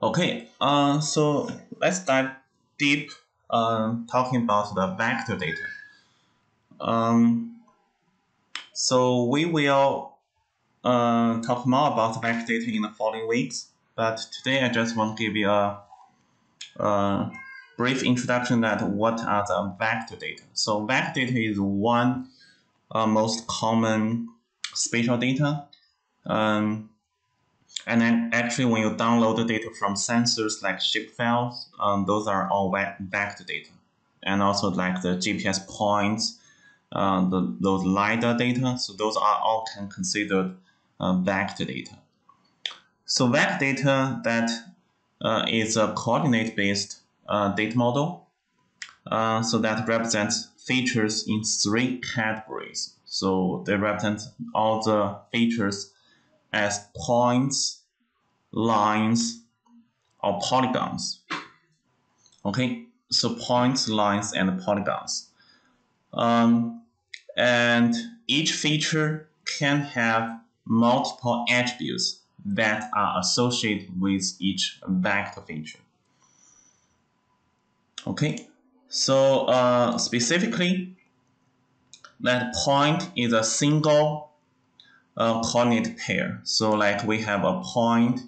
Okay, uh, so let's dive deep um, talking about the vector data. Um, so we will uh, talk more about vector data in the following weeks, but today I just want to give you a, a brief introduction that what are the vector data. So vector data is one uh, most common spatial data. Um, and then actually when you download the data from sensors like shapefiles, um, those are all vector data. And also like the GPS points, uh, the, those LiDAR data, so those are all can considered uh, vector data. So vector data that uh, is a coordinate-based uh, data model. Uh, so that represents features in three categories. So they represent all the features as points, lines, or polygons. Okay, so points, lines, and polygons. Um, and each feature can have multiple attributes that are associated with each vector feature. Okay, so uh, specifically, that point is a single uh, coordinate pair. So like we have a point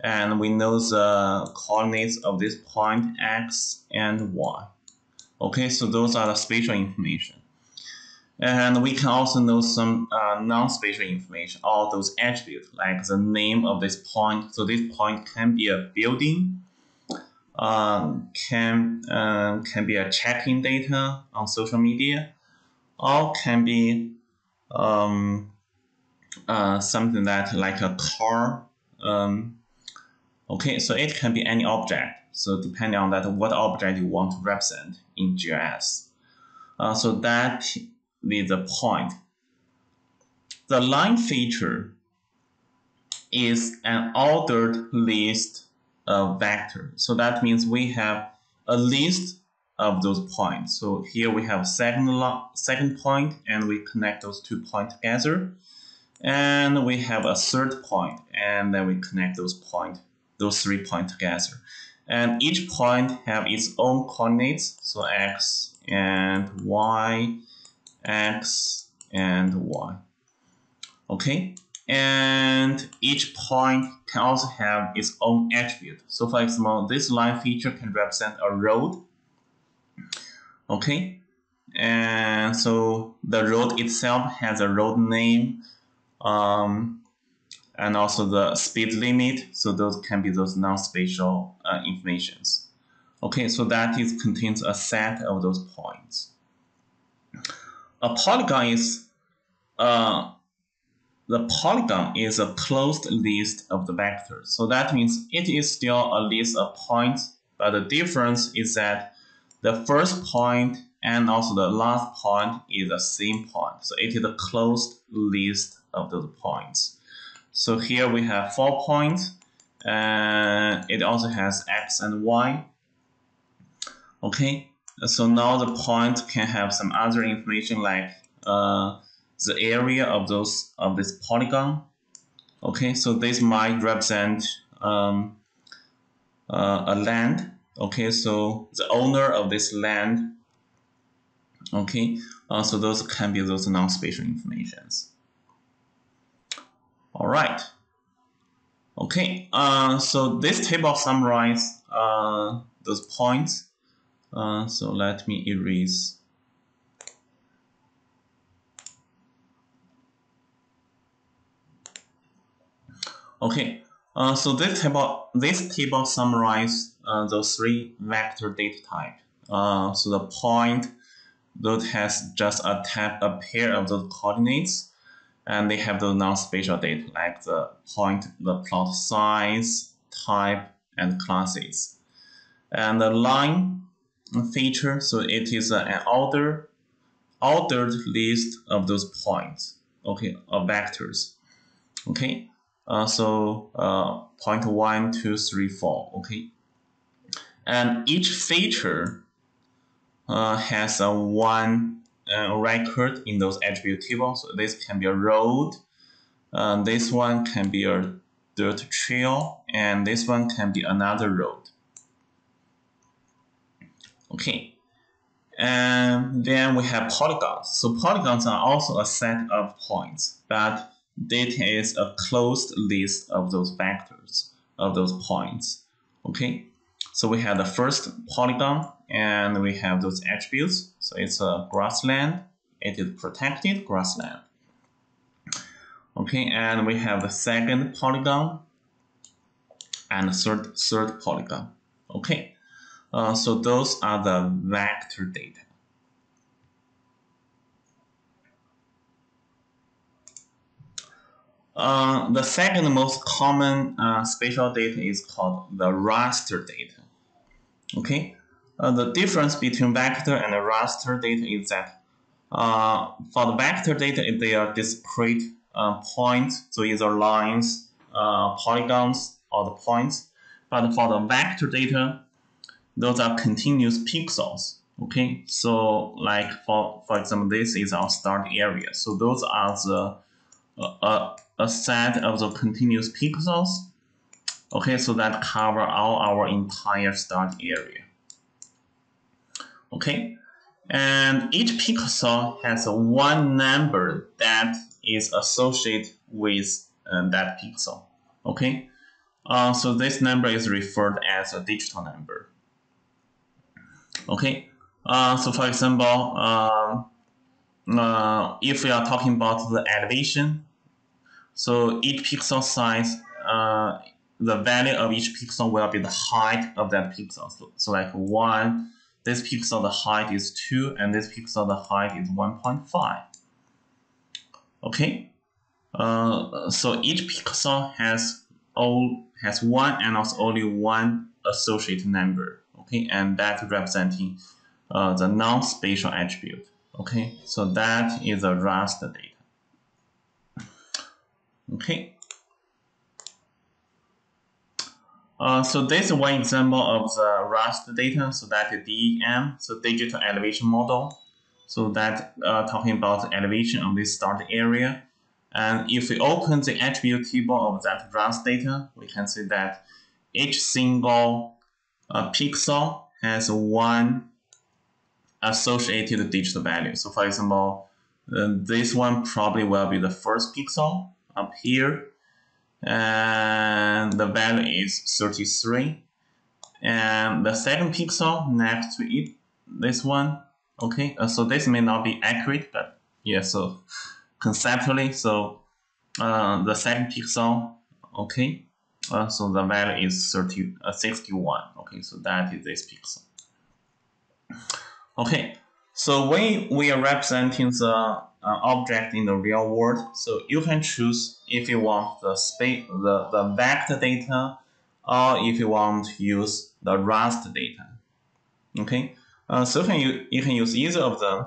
and we know the coordinates of this point x and y. Okay, so those are the spatial information. And we can also know some uh, non-spatial information, all those attributes, like the name of this point. So this point can be a building, um, can uh, can be a check-in data on social media, or can be um, uh, something that like a car. Um, okay, so it can be any object. So depending on that, what object you want to represent in GIS. Uh, so that is the point. The line feature is an ordered list a vector. So that means we have a list of those points. So here we have second second point and we connect those two points together. And we have a third point and then we connect those point, those three points together. And each point have its own coordinates. So x and y, x and y. Okay, and each point can also have its own attribute. So for example, this line feature can represent a road. Okay, and so the road itself has a road name, um, and also the speed limit. So those can be those non-spatial uh, informations. Okay, so that is contains a set of those points. A polygon is uh, the polygon is a closed list of the vectors. So that means it is still a list of points, but the difference is that the first point and also the last point is the same point. So it is a closed list of those points. So here we have four points, and it also has x and y. Okay, so now the point can have some other information like uh, the area of those of this polygon. Okay, so this might represent um, uh, a land. Okay, so the owner of this land. Okay, uh, so those can be those non-spatial informations. All right. Okay, uh, so this table summarizes uh, those points. Uh, so let me erase Okay, uh, so this table this table summarizes uh, those three vector data type. Uh, so the point that has just a type a pair of those coordinates, and they have the non-spatial data like the point, the plot size, type, and classes. And the line feature, so it is an order ordered list of those points, okay, of vectors. Okay, uh, so uh, point one, two, three, four, okay. And each feature uh, has a one uh, record in those attribute tables. So this can be a road. Uh, this one can be a dirt trail, and this one can be another road. Okay, and then we have polygons. So polygons are also a set of points, but data is a closed list of those vectors, of those points. Okay, so we have the first polygon, and we have those attributes. So it's a grassland, it is protected grassland. Okay, and we have the second polygon and third, third polygon. Okay, uh, so those are the vector data. Uh, the second most common uh, spatial data is called the raster data. Okay, uh, the difference between vector and raster data is that uh, for the vector data, they are discrete uh, points, so either lines, uh, polygons, or the points. But for the vector data, those are continuous pixels. Okay, so like for for example, this is our start area. So those are the uh, a set of the continuous pixels. Okay, so that cover all our entire start area. Okay, and each pixel has one number that is associated with uh, that pixel. Okay, uh, so this number is referred as a digital number. Okay, uh, so for example, uh, uh, if we are talking about the elevation, so each pixel size, uh, the value of each pixel will be the height of that pixel. So, so like one, this pixel the height is two, and this pixel the height is 1.5. Okay, uh, so each pixel has all has one and also only one associated number. Okay, and that representing uh, the non-spatial attribute. Okay, so that is a raster data. Okay. Uh, so this is one example of the raster data. So that DEM, so digital elevation model. So that uh, talking about elevation of this start area. And if we open the attribute table of that raster data, we can see that each single uh, pixel has one associated digital value. So for example, uh, this one probably will be the first pixel up here and the value is 33 and the second pixel next to it this one okay uh, so this may not be accurate but yeah so conceptually so uh, the second pixel okay uh, so the value is 30 uh, 61 okay so that is this pixel. Okay so when we are representing the uh, object in the real world. So you can choose if you want the space, the, the vector data, or if you want to use the raster data. Okay, uh, so can you, you can use either of them.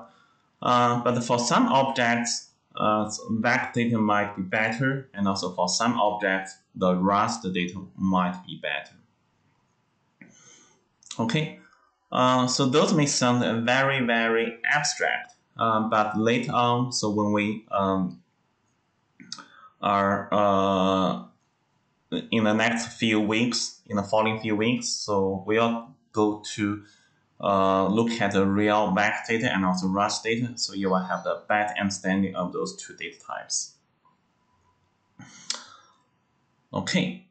Uh, but for some objects, uh, vector data might be better, and also for some objects, the raster data might be better. Okay, uh, so those may sound very, very abstract. Um, but later on, so when we um, are uh, in the next few weeks, in the following few weeks, so we'll go to uh, look at the real vector data and also raster data, so you will have the better understanding of those two data types. Okay,